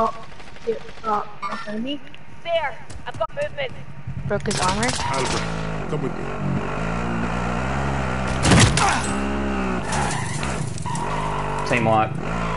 Oh, shit, uh. There! I've got movement! Broke his armor. Albert, come with me. Team lock.